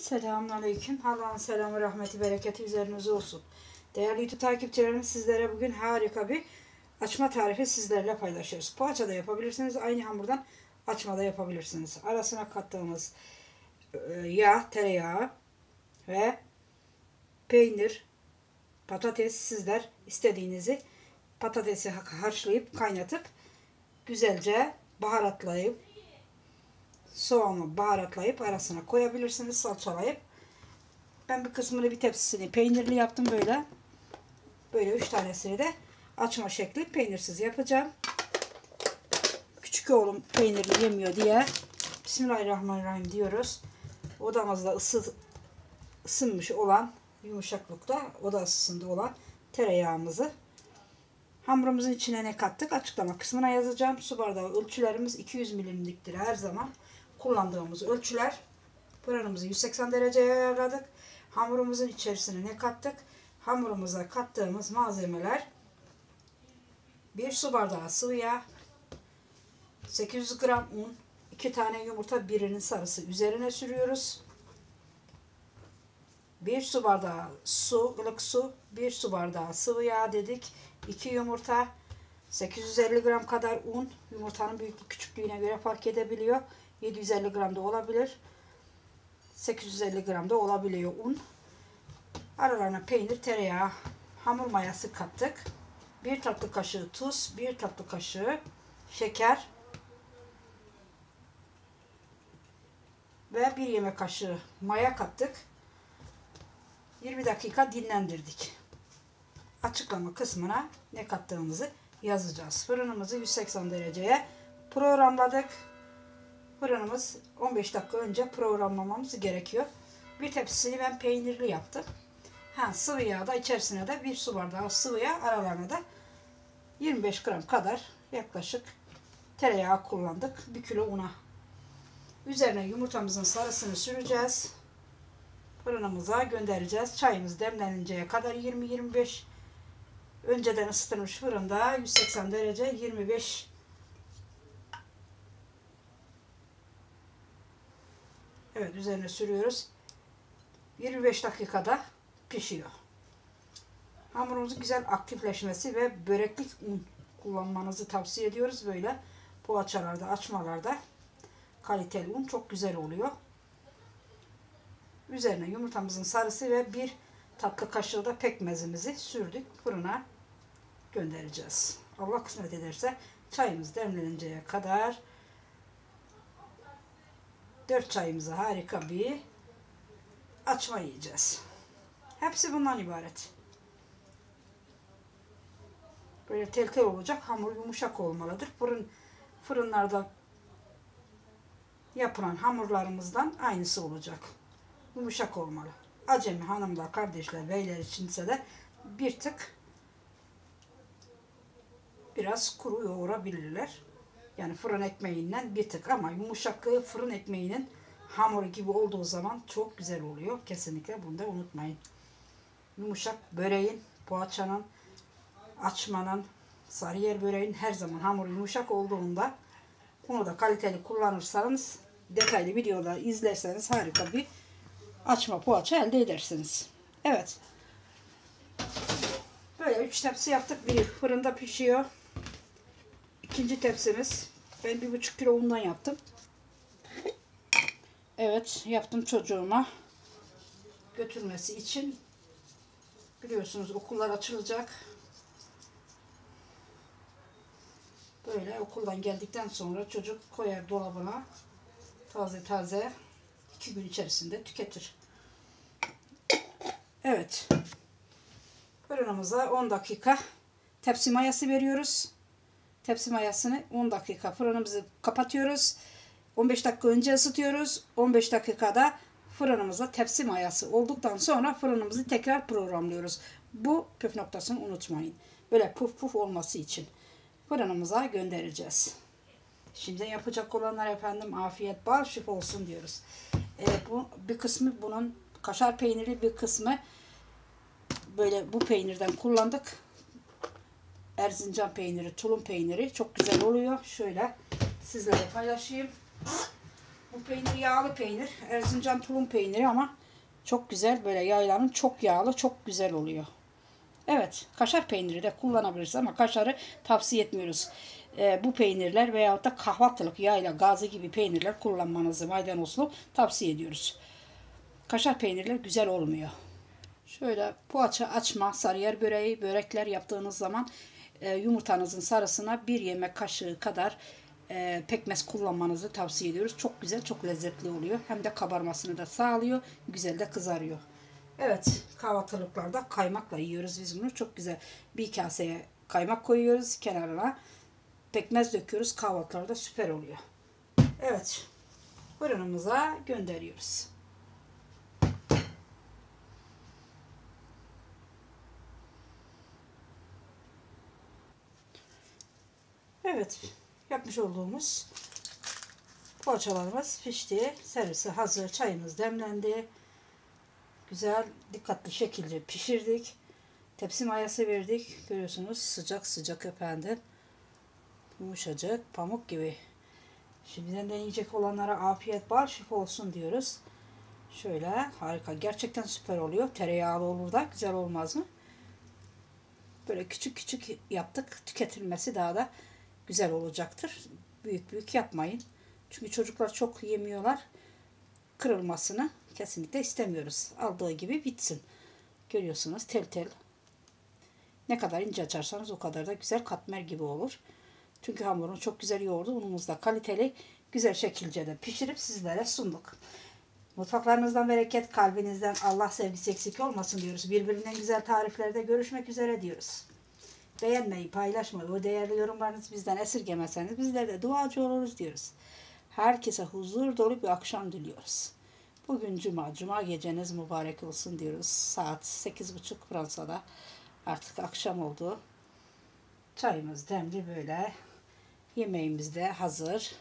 Selamünaleyküm. Allah'ın selamı, rahmeti, bereketi üzerinize olsun. Değerli YouTube takipçilerim sizlere bugün harika bir açma tarifi sizlerle paylaşıyoruz. Poğaça da yapabilirsiniz. Aynı hamurdan açma da yapabilirsiniz. Arasına kattığımız e, yağ, tereyağı ve peynir, patates sizler istediğinizi patatesi harçlayıp kaynatıp güzelce baharatlayıp soğanı baharatlayıp arasına koyabilirsiniz salçalayıp. Ben bir kısmını bir tepsisini peynirli yaptım böyle. Böyle üç tanesini de açma şekli peynirsiz yapacağım. Küçük oğlum peynirli yemiyor diye Bismillahirrahmanirrahim diyoruz. Odamızda ısı, ısınmış olan yumuşaklıkta oda ısısında olan tereyağımızı hamurumuzun içine ne kattık açıklama kısmına yazacağım. Su bardağı ölçülerimiz 200 milimliktir her zaman kullandığımız ölçüler. Fırınımızı 180 dereceye ayarladık. Hamurumuzun içerisine ne kattık? Hamurumuza kattığımız malzemeler 1 su bardağı sıvı yağ, 800 gram un, 2 tane yumurta birinin sarısı üzerine sürüyoruz. 1 su bardağı su, ılık su, 1 su bardağı sıvı yağ dedik. 2 yumurta, 850 gram kadar un. Yumurtanın büyüklük küçüklüğüne göre fark edebiliyor. 750 gram da olabilir. 850 gram da olabiliyor un. Aralarına peynir, tereyağı, hamur mayası kattık. 1 tatlı kaşığı tuz, 1 tatlı kaşığı şeker ve 1 yemek kaşığı maya kattık. 20 dakika dinlendirdik. Açıklama kısmına ne kattığımızı yazacağız. Fırınımızı 180 dereceye programladık. Fırınımız 15 dakika önce programlamamız gerekiyor. Bir tepsisini ben peynirli yaptım. Ha, sıvı yağ da içerisine de bir su bardağı sıvı yağ aralarına da 25 gram kadar yaklaşık tereyağı kullandık. Bir kilo una. Üzerine yumurtamızın sarısını süreceğiz. Fırınımıza göndereceğiz. Çayımız demleninceye kadar 20-25 önceden ısıtılmış fırında 180 derece 25 Evet üzerine sürüyoruz. 25 dakikada pişiyor. Hamurumuzun güzel aktifleşmesi ve böreklik un kullanmanızı tavsiye ediyoruz. Böyle poğaçalarda, açmalarda kaliteli un çok güzel oluyor. Üzerine yumurtamızın sarısı ve bir tatlı kaşığı da pekmezimizi sürdük. Fırına göndereceğiz. Allah kısmet ederse çayımız demleninceye kadar 4 çayımıza harika bir açma yiyeceğiz. Hepsi bundan ibaret. Böyle tel tel olacak. Hamur yumuşak olmalıdır. Fırın fırınlarda yapılan hamurlarımızdan aynısı olacak. Yumuşak olmalı. Acemi hanımlar, kardeşler, beyler içinse de bir tık biraz kuru yoğurabilirler. Yani fırın ekmeğinden bir tık ama yumuşaklığı fırın ekmeğinin hamuru gibi olduğu zaman çok güzel oluyor. Kesinlikle bunu da unutmayın. Yumuşak böreğin, poğaçanın, açmanın, sarıyer böreğin her zaman hamur yumuşak olduğunda bunu da kaliteli kullanırsanız detaylı videoda izlerseniz harika bir açma poğaça elde edersiniz. Evet. Böyle üç tepsi yaptık. Biri fırında pişiyor. İkinci tepsimiz. Ben bir buçuk kilo undan yaptım. Evet yaptım çocuğuma. Götürmesi için. Biliyorsunuz okullar açılacak. Böyle okuldan geldikten sonra çocuk koyar dolabına. Taze taze iki gün içerisinde tüketir. Evet. Fırınımıza 10 dakika tepsi mayası veriyoruz. Tepsi mayasını 10 dakika fırınımızı kapatıyoruz. 15 dakika önce ısıtıyoruz. 15 dakikada fırınımıza tepsi mayası olduktan sonra fırınımızı tekrar programlıyoruz. Bu püf noktasını unutmayın. Böyle puf puf olması için fırınımıza göndereceğiz. Şimdi yapacak olanlar efendim afiyet bal şifa olsun diyoruz. E, bu bir kısmı bunun kaşar peyniri bir kısmı böyle bu peynirden kullandık. Erzincan peyniri, tulum peyniri çok güzel oluyor. Şöyle sizlere paylaşayım. Bu peynir yağlı peynir. Erzincan tulum peyniri ama çok güzel böyle yaylanın çok yağlı çok güzel oluyor. Evet kaşar peyniri de kullanabiliriz ama kaşarı tavsiye etmiyoruz. Ee, bu peynirler veyahut da kahvaltılık yağla gazı gibi peynirler kullanmanızı maydanozlu tavsiye ediyoruz. Kaşar peynirler güzel olmuyor. Şöyle poğaça açma, sarıyer böreği, börekler yaptığınız zaman e, yumurtanızın sarısına bir yemek kaşığı kadar e, pekmez kullanmanızı tavsiye ediyoruz. Çok güzel, çok lezzetli oluyor. Hem de kabarmasını da sağlıyor. Güzel de kızarıyor. Evet, kahvaltılıklarda kaymakla yiyoruz biz bunu. Çok güzel. Bir kaseye kaymak koyuyoruz kenarına. Pekmez döküyoruz. Kahvaltılarda süper oluyor. Evet, fırınımıza gönderiyoruz. Evet, yapmış olduğumuz poğaçalarımız pişti. Servise hazır. Çayımız demlendi. Güzel, dikkatli şekilde pişirdik. Tepsi mayası verdik. Görüyorsunuz sıcak sıcak efendim. Yumuşacık, pamuk gibi. Şimdiden deneyecek olanlara afiyet bal şifa olsun diyoruz. Şöyle harika. Gerçekten süper oluyor. Tereyağlı olur da güzel olmaz mı? Böyle küçük küçük yaptık. Tüketilmesi daha da güzel olacaktır. Büyük büyük yapmayın. Çünkü çocuklar çok yemiyorlar. Kırılmasını kesinlikle istemiyoruz. Aldığı gibi bitsin. Görüyorsunuz tel tel. Ne kadar ince açarsanız o kadar da güzel katmer gibi olur. Çünkü hamurunu çok güzel yoğurdu. Unumuz da kaliteli. Güzel şekilde de pişirip sizlere sunduk. Mutfaklarınızdan bereket, kalbinizden Allah sevgisi eksik olmasın diyoruz. Birbirinden güzel tariflerde görüşmek üzere diyoruz. Beğenmeyi, paylaşmayı, o değerli yorumlarınızı bizden esirgemezseniz bizler de duacı oluruz diyoruz. Herkese huzur dolu bir akşam diliyoruz. Bugün cuma, cuma geceniz mübarek olsun diyoruz. Saat 8.30 Fransa'da artık akşam oldu. Çayımız demli böyle. Yemeğimiz de hazır.